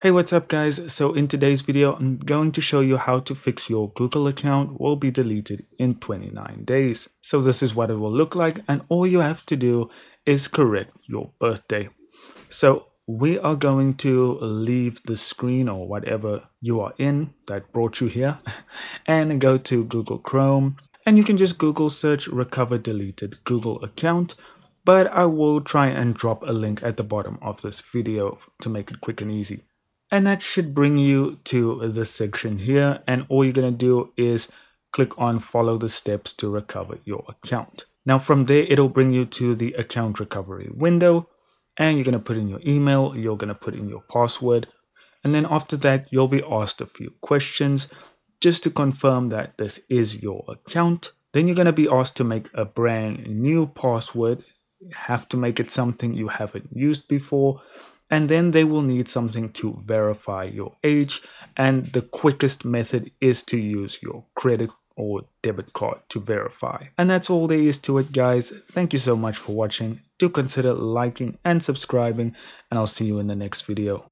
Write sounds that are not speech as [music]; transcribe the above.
Hey, what's up guys? So in today's video, I'm going to show you how to fix your Google account will be deleted in 29 days. So this is what it will look like and all you have to do is correct your birthday. So we are going to leave the screen or whatever you are in that brought you here [laughs] and go to Google Chrome and you can just Google search recover deleted Google account but I will try and drop a link at the bottom of this video to make it quick and easy. And that should bring you to this section here. And all you're going to do is click on follow the steps to recover your account. Now from there, it'll bring you to the account recovery window and you're going to put in your email, you're going to put in your password. And then after that, you'll be asked a few questions just to confirm that this is your account. Then you're going to be asked to make a brand new password. Have to make it something you haven't used before and then they will need something to verify your age and the quickest method is to use your credit or debit card to verify. And that's all there is to it guys. Thank you so much for watching. Do consider liking and subscribing and I'll see you in the next video.